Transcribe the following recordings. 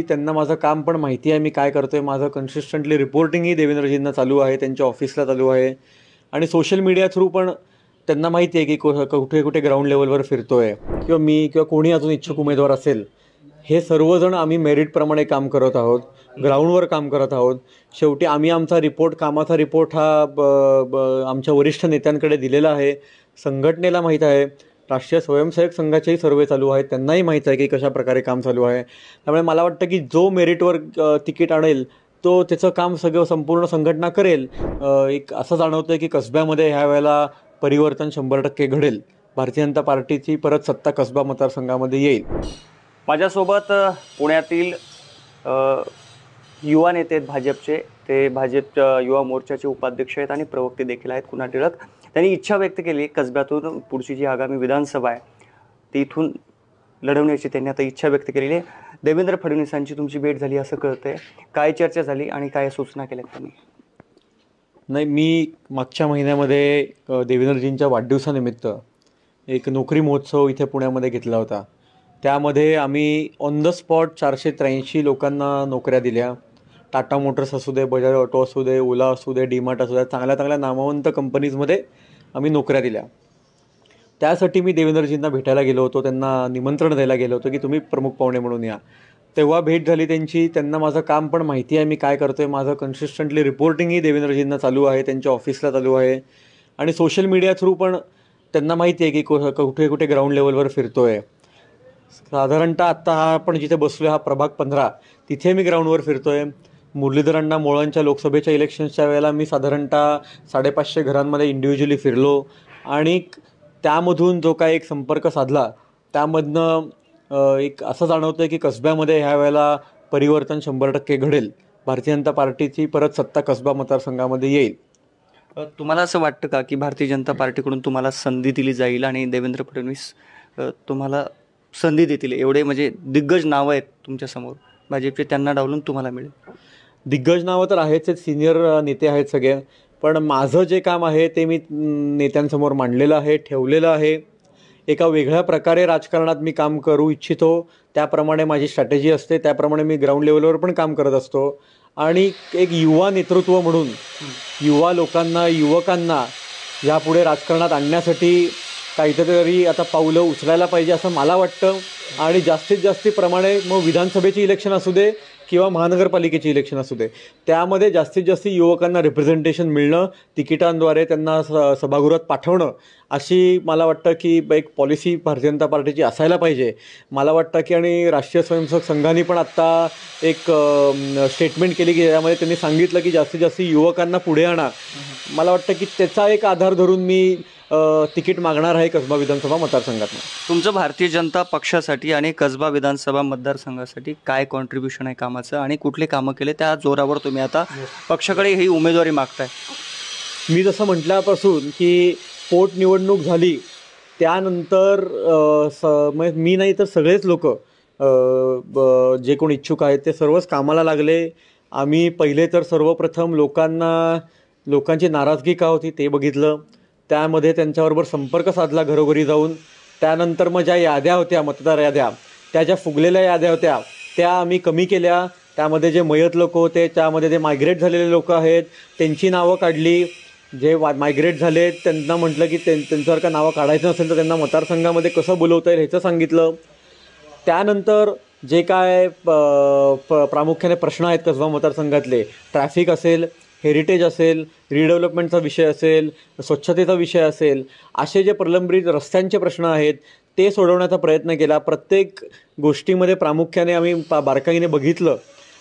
त्यांना माझं काम पण माहिती आहे मी काय करतोय माझं कन्सिस्टंटली रिपोर्टिंगही देवेंद्रजींना चालू आहे त्यांच्या ऑफिसला चालू आहे. आणि सोशल मीडिया थ्रू पण त्यांना माहिती आहे की को- कुठे कुठे ग्राउंड लेवलवर फिरतोय. किंवा मी किंवा कोणी अजून इच्छुक उमेदवार असेल हे सर्वजण आम्ही मेरिटप्रमाणे काम करत आहोत ग्राउंडवर काम करत आहोत. शेवटी आम्ही आमचा रिपोर्ट कामाचा रिपोर्ट हा ब, ब, आमच्या वरिष्ठ नेत्यांकडे दिलेला आहे. संघटनेला माहीत आहे. राष्ट्रीय स्वयंसेवक संघाचेही सर्वे चालू आहेत. त्यांनाही माहीत आहे की कशा प्रकारे काम चालू आहे. त्यामुळे मला वाटतं की जो मेरिटवर तिकीट आणेल तो त्याचं काम सगळं संपूर्ण संघटना करेल. एक असं जाणवतं आहे की कसब्यामध्ये ह्या वेळेला परिवर्तन शंभर टक्के घडेल. भारतीय जनता पार्टीची परत सत्ता कसबा मतदारसंघामध्ये येईल. माझ्यासोबत पुण्यातील युवा नेते आहेत भाजपचे. ते भाजप युवा मोर्चाचे उपाध्यक्ष आहेत आणि प्रवक्ते देखील आहेत. कुणा टिळक त्यांनी इच्छा व्यक्त केली कसब्यातून पुढची जी आगामी विधानसभा आहे ती इथून लढवण्याची त्यांनी आता इच्छा व्यक्त केलेली आहे. देवेंद्र फडणवीसांची तुमची भेट झाली असं कळतंय. काय चर्चा झाली आणि काय सूचना केल्या त्यांनी नाही मी मागच्या महिन्यामध्ये देवेंद्रजींच्या वाढदिवसानिमित्त एक नोकरी महोत्सव इथे पुण्यामध्ये घेतला होता. त्यामध्ये आम्ही ऑन द स्पॉट चारशे त्र्याऐंशी लोकांना नोकऱ्या दिल्या. टाटा मोटर्स असू दे बजाज ऑटो असू दे ओला असू दे डीमार्ट असू दे चांगल्या चांगल्या नामवंत कंपनीजमध्ये आम्ही नोकऱ्या दिल्या. त्यासाठी मी देवेंद्रजींना भेटायला गेलो होतो. त्यांना निमंत्रण द्यायला गेलो होतो की तुम्ही प्रमुख पाहुणे म्हणून या. तेव्हा भेट झाली त्यांची. त्यांना माझं काम पण माहिती आहे. मी काय करतो आहे माझं कन्सिस्टंटली रिपोर्टिंगही देवेंद्रजींना चालू आहे. त्यांच्या ऑफिसला चालू आहे. आणि सोशल मीडिया थ्रू पण त्यांना माहिती आहे की को- कुठे कुठे ग्राउंड लेवलवर फिरतो आहे साधारणतः आत्ता हा आपण जिथे बसलो आहे हा प्रभाग पंधरा. तिथे मी ग्राउंडवर फिरतो आहे मुरलीधर मुरलीधरांना मोळांच्या लोकसभेच्या इलेक्शन्सच्या वेळेला मी साधारणतः साडेपाचशे घरांमध्ये इंडिव्हिज्युअली फिरलो. आणि त्यामधून जो काय एक संपर्क साधला त्यामधनं एक असं जाणवतं आहे की कसब्यामध्ये ह्या वेळेला परिवर्तन शंभर टक्के घडेल. भारतीय जनता पार्टीची परत सत्ता कसबा मतदारसंघामध्ये येईल. तुम्हाला असं वाटतं का की भारतीय जनता पार्टीकडून तुम्हाला संधी दिली जाईल आणि देवेंद्र फडणवीस तुम्हाला संधी देतील? एवढे म्हणजे दिग्गज नावं आहेत तुमच्यासमोर भाजपचे त्यांना डावलून तुम्हाला मिळेल. दिग्गज नावं तर आहेच सिनियर नेते आहेत सगळे. पण माझं जे काम आहे ते मी नेत्यांसमोर मांडलेलं आहे ठेवलेलं आहे. एका वेगळ्या प्रकारे राजकारणात मी काम करू इच्छितो. त्याप्रमाणे माझी स्ट्रॅटेजी असते. त्याप्रमाणे मी ग्राउंड लेवलवर पण काम करत असतो. आणि एक युवा नेतृत्व म्हणून युवा लोकांना युवकांना यापुढे राजकारणात आणण्यासाठी काहीतरी आता पावलं उचलायला पाहिजे असं मला वाटतं. आणि जास्तीत जास्ती प्रमाणे मग विधानसभेची इलेक्शन असू दे किंवा महानगरपालिकेची इलेक्शन असू दे. त्यामध्ये जास्तीत जास्त युवकांना रिप्रेझेंटेशन मिळणं तिकिटांद्वारे त्यांना स सभागृहात पाठवणं अशी मला वाटतं की एक पॉलिसी भारतीय जनता पार्टीची असायला पाहिजे. मला वाटतं की आणि राष्ट्रीय स्वयंसेवक संघाने पण आत्ता एक स्टेटमेंट केली की त्यामध्ये त्यांनी सांगितलं की जास्तीत जास्त युवकांना पुढे आणा. मला वाटतं की त्याचा एक आधार धरून मी तिकीट मागणार आहे कसबा विधानसभा मतदारसंघातनं. तुमचं भारतीय जनता पक्षासाठी आणि कसबा विधानसभा मतदारसंघासाठी काय कॉन्ट्रीब्युशन आहे कामाचं आणि कुठले कामं केले त्या जोरावर तुम्ही आता पक्षाकडे ही उमेदवारी मागताय? मी जसं म्हटल्यापासून की पोटनिवडणूक झाली त्यानंतर स मी नाही तर सगळेच लोक जे कोण इच्छुक आहेत ते सर्वच कामाला लागले. आम्ही पहिले तर सर्वप्रथम लोकांना लोकांची नाराजगी का होती ते बघितलं. त्यामध्ये त्यांच्याबरोबर संपर्क साधला घरोघरी जाऊन. त्यानंतर मग ज्या याद्या होत्या मतदार याद्या त्या ज्या फुगलेल्या याद्या होत्या त्या आम्ही कमी केल्या. त्यामध्ये जे मयत लोक होते त्यामध्ये जे मायग्रेट झालेले लोक आहेत त्यांची नावं काढली. जे वा मायग्रेट झाले त्यांना म्हटलं की त्यां त्यांच्यासारखं नावं काढायचं नसेल तर त्यांना मतदारसंघामध्ये कसं बोलवता येईल ह्याचं सांगितलं. त्यानंतर जे काय प- प- प्रामुख्याने प्रश्न आहेत कसबा मतदारसंघातले ट्रॅफिक असेल हेरिटेज असेल रिडेव्हलपमेंटचा विषय असेल स्वच्छतेचा विषय असेल असे जे प्रलंबित रस्त्यांचे प्रश्न आहेत ते सोडवण्याचा प्रयत्न केला. प्रत्येक गोष्टीमध्ये प्रामुख्याने आम्ही पा बारकाईने बघितलं.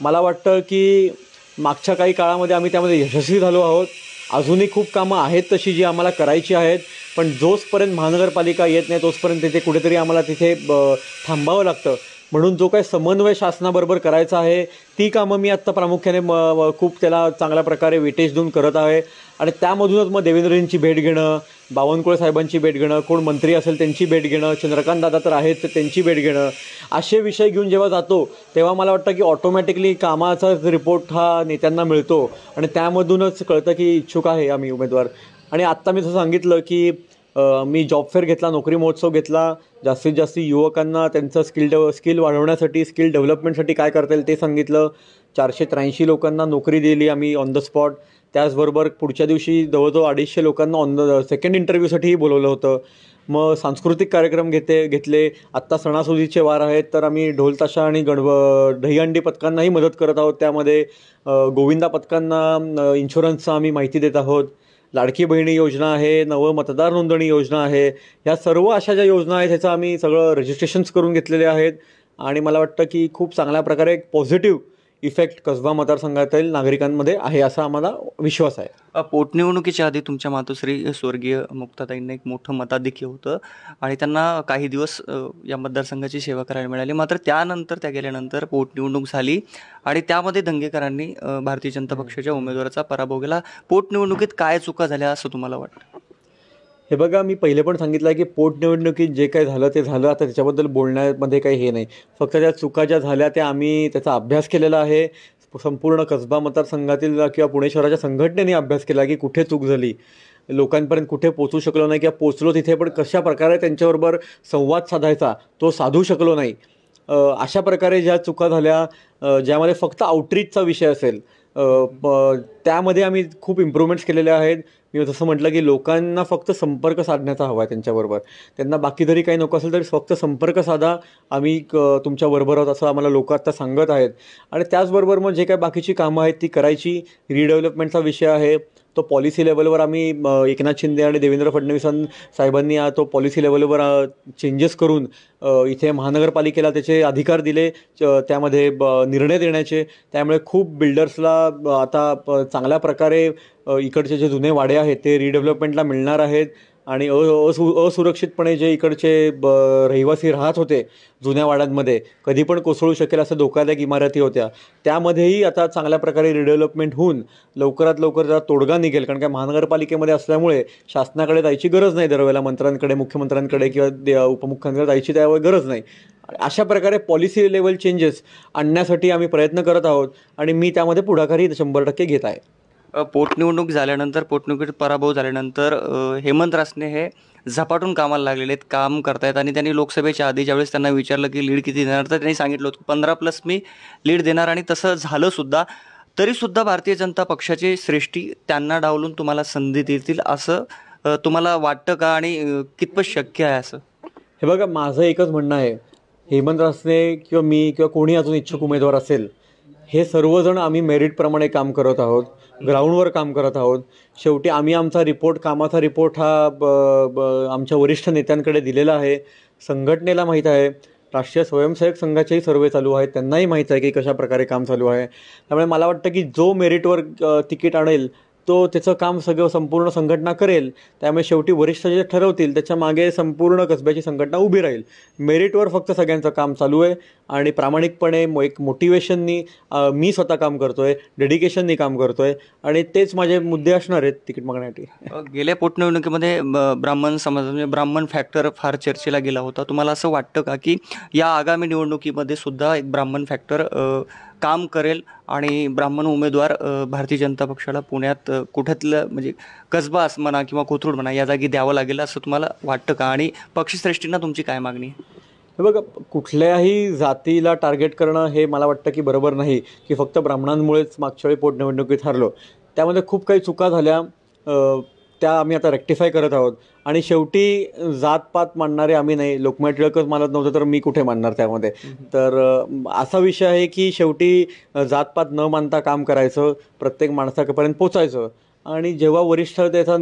मला वाटतं की मागच्या काही काळामध्ये आम्ही त्यामध्ये यशस्वी झालो आहोत. अजूनही खूप कामं आहेत तशी जी आम्हाला करायची आहेत. पण जोचपर्यंत महानगरपालिका येत नाही तोचपर्यंत तिथे कुठेतरी आम्हाला तिथे ब- थांबावं लागतं. म्हणून जो काही समन्वय शासनाबरोबर करायचा आहे ती कामं मी आत्ता प्रामुख्याने म खूप त्याला चांगल्या प्रकारे वेटेज देऊन करत आहे. आणि त्यामधूनच मग देवेंद्रजींची भेट घेणं बावनकुळे साहेबांची भेट घेणं कोण मंत्री असेल त्यांची भेट घेणं चंद्रकांत दादा तर आहेत तर त्यांची भेट घेणं असे विषय घेऊन जेव्हा जातो तेव्हा मला वाटतं की ऑटोमॅटिकली कामाचा रिपोर्ट हा नेत्यांना मिळतो. आणि त्यामधूनच कळतं की इच्छुक आहे आम्ही उमेदवार. आणि आत्ता मी जसं सांगितलं की मी जॉब फेअर घेतला नोकरी महोत्सव घेतला. जास्तीत जास्त युवकांना त्यांचं स्किल डेव स्किल वाढवण्यासाठी स्किल डेव्हलपमेंटसाठी काय करता येईल ते सांगितलं. चारशे त्र्याऐंशी लोकांना नोकरी दिली आम्ही ऑन द स्पॉट त्याचबरोबर पुढच्या दिवशी जवळजवळ अडीचशे लोकांना ऑन द सेकंड इंटरव्ह्यूसाठीही बोलवलं होतं. मग सांस्कृतिक कार्यक्रम घेते घेतले. आत्ता सणासुदीचे वार आहेत तर आम्ही ढोलताशा आणि गणव दहीहंडी पथकांनाही मदत करत आहोत. त्यामध्ये गोविंदा पथकांना इन्शुरन्सचा आम्ही माहिती देत आहोत. लाडकी बहिणी योजना आहे नवं मतदार नोंदणी योजना आहे ह्या सर्व अशा ज्या योजना आहेत ह्याचं आम्ही सगळं रजिस्ट्रेशन्स करून घेतलेले आहेत. आणि मला वाटतं की खूप चांगल्या प्रकारे एक पॉझिटिव्ह इफेक्ट कसबा मतदारसंघातील नागरिकांमध्ये आहे असा आम्हाला विश्वास आहे. पोटनिवडणुकीच्या आधी तुमच्या मातोश्री स्वर्गीय मुक्ताताईंना एक मोठं मताधिक्य होतं आणि त्यांना काही दिवस या मतदारसंघाची सेवा करायला मिळाली. मात्र त्यानंतर त्या गेल्यानंतर पोटनिवडणूक झाली आणि त्यामध्ये दंगेकरांनी भारतीय जनता पक्षाच्या उमेदवाराचा पराभव केला. पोटनिवडणुकीत काय चुका झाल्या असं तुम्हाला वाटतं? हे बघा मी पहिले पण सांगितलं आहे की पोटनिवडणुकीत जे काही झालं ते झालं. आता त्याच्याबद्दल बोलण्यामध्ये काही हे नाही. फक्त त्या चुका ज्या झाल्या त्या आम्ही त्याचा अभ्यास केलेला आहे. संपूर्ण कसबा मतदारसंघातील किंवा पुणे शहराच्या संघटनेने अभ्यास केला की कुठे चूक झाली. लोकांपर्यंत कुठे पोचू शकलो नाही किंवा पोचलो तिथे पण कशा प्रकारे त्यांच्याबरोबर संवाद साधायचा तो साधू शकलो नाही. अशा प्रकारे ज्या चुका झाल्या ज्यामध्ये फक्त आउटरीचचा विषय असेल त्यामध्ये आम्ही खूप इम्प्रूव्हमेंट्स केलेले आहेत. मी जसं म्हटलं की लोकांना फक्त संपर्क साधण्याचा हवा आहे त्यांच्याबरोबर. त्यांना बाकी जरी काही नको असेल तरी फक्त संपर्क साधा. आम्ही क- तुमच्याबरोबर आहोत असं आम्हाला लोक आता सांगत आहेत. आणि त्याचबरोबर मग जे काही बाकीची कामं आहेत ती करायची. रिडेव्हलपमेंटचा विषय आहे. तो पॉलिसी लेवलवर आम्ही एकनाथ शिंदे आणि देवेंद्र फडणवीसां साहेबांनी तो पॉलिसी लेवलवर चेंजेस करून इथे महानगरपालिकेला त्याचे अधिकार दिले च- त्यामध्ये ब- निर्णय देण्याचे. त्यामुळे खूप बिल्डर्सला आता प- चांगल्या प्रकारे इकडचे जे जुने वाडे आहेत ते रिडेव्हलपमेंटला मिळणार आहेत. आणि अ असु असुरक्षितपणे जे इकडचे ब रहिवासी राहत होते जुन्या वाड्यांमध्ये कधी पण कोसळू शकेल असं धोकादायक इमारती होत्या. त्यामध्येही आता चांगल्या प्रकारे रिडेव्हलपमेंट होऊन लवकरात लवकर जरा तोडगा निघेल. कारण काय महानगरपालिकेमध्ये असल्यामुळे शासनाकडे जायची गरज नाही दरवेळेला. मंत्र्यांकडे मुख्यमंत्र्यांकडे किंवा दे- उपमुख्यमंत्र्यांकडे जायची त्यावेळी गरज नाही. अशा प्रकारे पॉलिसी लेवल चेंजेस आणण्यासाठी आम्ही प्रयत्न करत आहोत आणि मी त्यामध्ये पुढाकारही शंभर टक्के घेत आहे. पोटनिवडणूक झाल्यानंतर पोटनिवडणुकीत पराभव झाल्यानंतर हेमंत रासने हे झपाटून कामाला लागलेले आहेत काम करतायत. आणि त्यांनी लोकसभेच्या आधी ज्यावेळेस त्यांना विचारलं की लीड किती देणार तर त्यांनी सांगितलं होतं पंधरा प्लस मी लीड देणार आणि तसं झालं सुद्धा तरीसुद्धा भारतीय जनता पक्षाची श्रेष्ठी त्यांना डावलून तुम्हाला संधी देतील असं तुम्हाला वाटतं का आणि कितपत शक्य आहे असं? हे बघा माझं एकच म्हणणं आहे. हेमंत रासने किंवा मी किंवा कोणी अजून इच्छुक उमेदवार असेल हे सर्वजण आम्ही मेरिटप्रमाणे काम करत आहोत. ग्राउंडवर काम करत आहोत. शेवटी आम्ही आमचा रिपोर्ट कामाचा रिपोर्ट हा ब, ब, आमच्या वरिष्ठ नेत्यांकडे दिलेला आहे. संघटनेला माहीत आहे. राष्ट्रीय स्वयंसेवक संघाचेही सर्वे चालू आहेत. त्यांनाही माहीत आहे की कशा प्रकारे काम चालू आहे. त्यामुळे मला वाटतं की जो मेरिटवर तिकीट आणेल तो त्याचं काम सगळं संपूर्ण संघटना करेल त्यामुळे शेवटी वरिष्ठ जे ठरवतील त्याच्यामागे संपूर्ण कसब्याची संघटना उभी राहील. मेरिटवर फक्त सगळ्यांचं काम चालू आहे आणि प्रामाणिकपणे मो- एक मोटिवेशननी मी स्वतः काम करतो आहे डेडिकेशननी काम करतो आहे आणि तेच माझे मुद्दे असणार आहेत तिकीट मागण्यासाठी. गेल्या पोटनिवडणुकीमध्ये ब्राह्मण समाज म्हणजे ब्राह्मण फॅक्टर फार चर्चेला गेला होता. तुम्हाला असं वाटतं का की या आगामी निवडणुकीमध्ये सुद्धा एक ब्राह्मण फॅक्टर काम करेल आणि ब्राह्मण उमेदवार भारतीय जनता पक्षाला पुण्यात अ, कुठ्यातलं म्हणजे कसबास म्हणा किंवा कोथरूड म्हणा या जागी द्यावं लागेल असं तुम्हाला वाटतं का? आणि पक्षश्रेष्ठींना तुमची काय मागणी आहे? हे बघा कुठल्याही जातीला टार्गेट करणं हे मला वाटतं की बरोबर नाही की फक्त ब्राह्मणांमुळेच मागच्या वेळी पोटनिवडणुकीत हरलो. त्यामध्ये खूप काही चुका झाल्या. त्या आम्ही आता रेक्टिफाय करत आहोत. आणि शेवटी जातपात मानणारे आम्ही नाही. लोकमान्य टिळकच मानत नव्हतं तर मी कुठे मानणार त्यामध्ये? तर असा विषय आहे की शेवटी जातपात न मानता काम करायचं प्रत्येक माणसापर्यंत पोचायचं. आणि जेव्हा वरिष्ठ त्याचा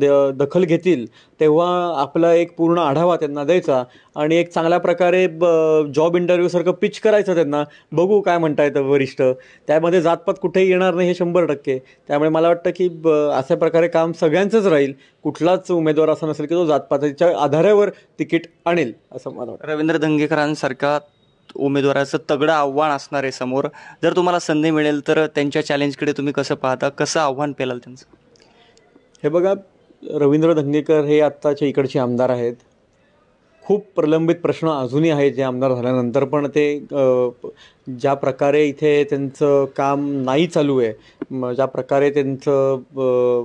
द- दखल घेतील तेव्हा आपला एक पूर्ण आढावा त्यांना द्यायचा आणि एक चांगल्या प्रकारे जॉब इंटरव्ह्यूसारखं पिच करायचं त्यांना. बघू काय म्हणता येतं वरिष्ठ. त्यामध्ये जातपात कुठेही येणार नाही हे शंभर टक्के. त्यामुळे मला वाटतं की ब अशा प्रकारे काम सगळ्यांचंच राहील. कुठलाच उमेदवार असा नसेल की तो जातपाताच्या आधारावर तिकीट आणेल असं मला वाटतं. रवींद्र दंगेकरांसारखा उमेदवाराचं तगडं आव्हान असणार आहे समोर. जर तुम्हाला संधी मिळेल तर त्यांच्या चॅलेंजकडे तुम्ही कसं पाहता? कसं आव्हान पेलाल त्यांचं? हे बघा रवींद्र धंगेकर हे आत्ताचे इकडचे आमदार आहेत. खूप प्रलंबित प्रश्न अजूनही आहेत जे आमदार झाल्यानंतर पण ते ज्या प्रकारे इथे त्यांचं काम नाही चालू आहे ज्या प्रकारे त्यांचं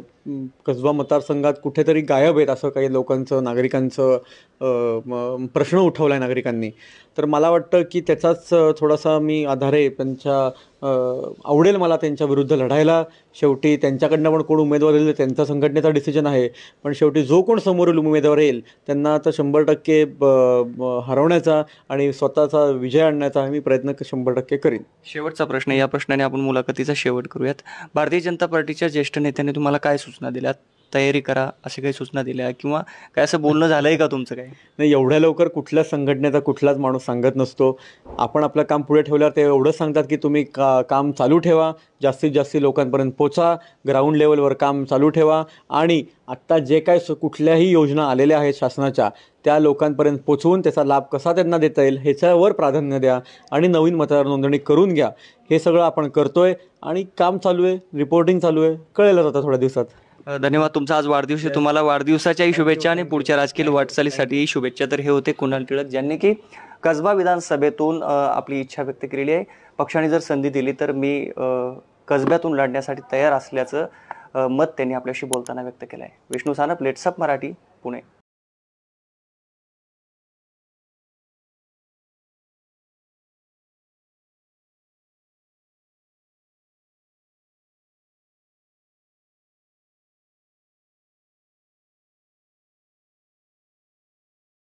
कसबा मतदारसंघात कुठेतरी गायब आहेत असं काही लोकांचं नागरिकांचं प्रश्न उठवला आहे नागरिकांनी. तर मला वाटतं की त्याचाच थोडासा मी आधारे त्यांच्या आवडेल मला त्यांच्या विरुद्ध लढायला. शेवटी त्यांच्याकडनं पण कोण उमेदवार येईल त्यांचा संघटनेचा डिसिजन आहे. पण शेवटी जो कोण समोरील उमेदवार येईल त्यांना तर शंभर टक्के ब- हरवण्याचा आणि स्वतःचा विजय आणण्याचा मी प्रयत्न शंभर टक्के करीन. शेवटचा प्रश्न या प्रश्नाने आपण मुलाखतीचा शेवट करूयात. भारतीय जनता पार्टीच्या ज्येष्ठ नेत्याने तुम्हाला काय सूचना दिल्या तयारी करा असे काही सूचना दिल्या किंवा काय असं बोलणं झालंय का तुमचं काय नाही एवढ्या लवकर कुठल्याच संघटनेचा कुठलाच माणूस सांगत नसतो. आपण आपलं काम पुढे ठेवल्यावर ते एवढंच सांगतात की तुम्ही का काम चालू ठेवा जास्तीत जास्त लोकांपर्यंत पोचा ग्राउंड लेवलवर काम चालू ठेवा आणि आत्ता जे काय कुठल्याही योजना आलेल्या आहेत शासनाच्या त्या लोकांपर्यंत पोचवून त्याचा लाभ कसा त्यांना देता येईल ह्याच्यावर प्राधान्य द्या आणि नवीन मतदार नोंदणी करून घ्या. हे सगळं आपण करतोय आणि काम चालू आहे रिपोर्टिंग चालू आहे. कळेलच आता थोड्या दिवसात. धन्यवाद. तुमचा आज वाढदिवस आहे. तुम्हाला वाढदिवसाच्याही शुभेच्छा आणि पुढच्या राजकीय वाटचालीसाठीही शुभेच्छा तर हे होते कुणाल टिळक ज्यांनी की कसबा विधानसभेतून आपली इच्छा व्यक्त केलेली आहे. पक्षाने जर संधी दिली तर मी कसब्यातून लढण्यासाठी तयार असल्याचं मत त्यांनी आपल्याशी बोलताना व्यक्त केलं आहे विष्णू सानप लेट्सअप मराठी पुणे.